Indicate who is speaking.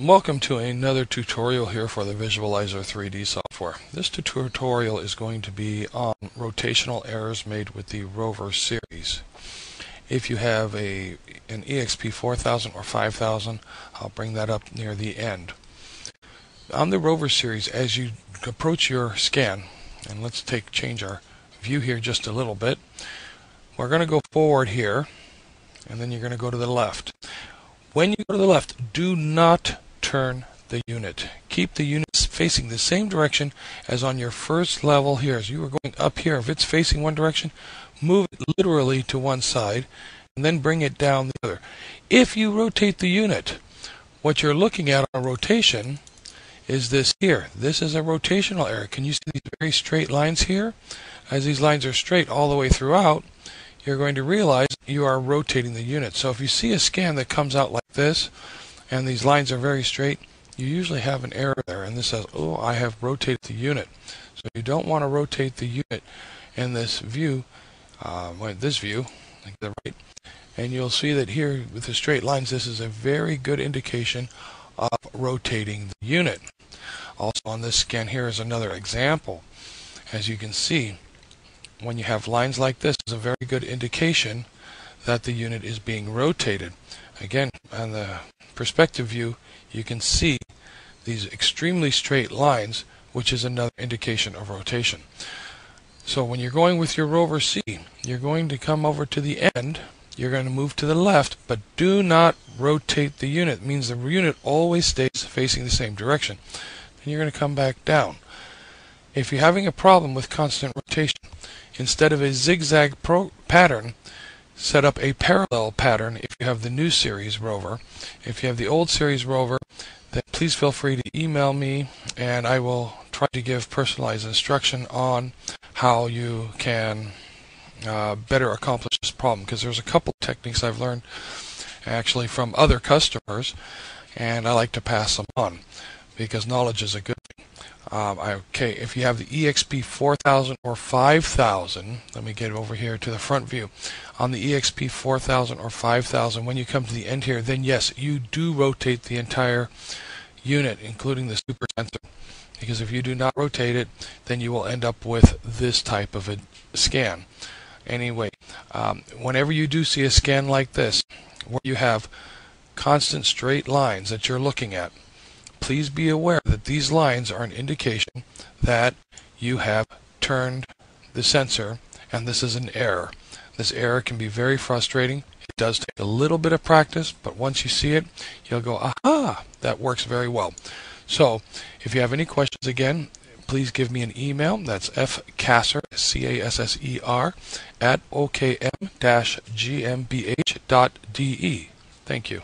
Speaker 1: Welcome to another tutorial here for the Visualizer 3D software. This tutorial is going to be on rotational errors made with the Rover series. If you have a an EXP 4000 or 5000, I'll bring that up near the end. On the Rover series, as you approach your scan, and let's take change our view here just a little bit, we're going to go forward here, and then you're going to go to the left. When you go to the left, do not turn the unit. Keep the unit facing the same direction as on your first level here. As you were going up here, if it's facing one direction, move it literally to one side and then bring it down the other. If you rotate the unit, what you're looking at on rotation is this here. This is a rotational error. Can you see these very straight lines here? As these lines are straight all the way throughout, you're going to realize you are rotating the unit. So if you see a scan that comes out like this, and these lines are very straight, you usually have an error there. And this says, oh, I have rotated the unit. So you don't want to rotate the unit in this view, uh, this view, like the right. And you'll see that here with the straight lines, this is a very good indication of rotating the unit. Also on this scan here is another example. As you can see, when you have lines like this, is a very good indication that the unit is being rotated. Again, on the perspective view, you can see these extremely straight lines, which is another indication of rotation. So when you're going with your rover C, you're going to come over to the end, you're going to move to the left, but do not rotate the unit. It means the unit always stays facing the same direction. Then you're going to come back down. If you're having a problem with constant rotation, instead of a zigzag pattern, set up a parallel pattern if you have the new series rover. If you have the old series rover, then please feel free to email me and I will try to give personalized instruction on how you can uh, better accomplish this problem because there's a couple techniques I've learned actually from other customers and I like to pass them on because knowledge is a good Um, okay, if you have the EXP 4000 or 5000, let me get over here to the front view. On the EXP 4000 or 5000, when you come to the end here, then yes, you do rotate the entire unit, including the super sensor. Because if you do not rotate it, then you will end up with this type of a scan. Anyway, um, whenever you do see a scan like this, where you have constant straight lines that you're looking at, please be aware that these lines are an indication that you have turned the sensor and this is an error. This error can be very frustrating. It does take a little bit of practice, but once you see it, you'll go, aha, that works very well. So, if you have any questions again, please give me an email. That's fcasser, C-A-S-S-E-R, at okm-gmbh.de. Thank you.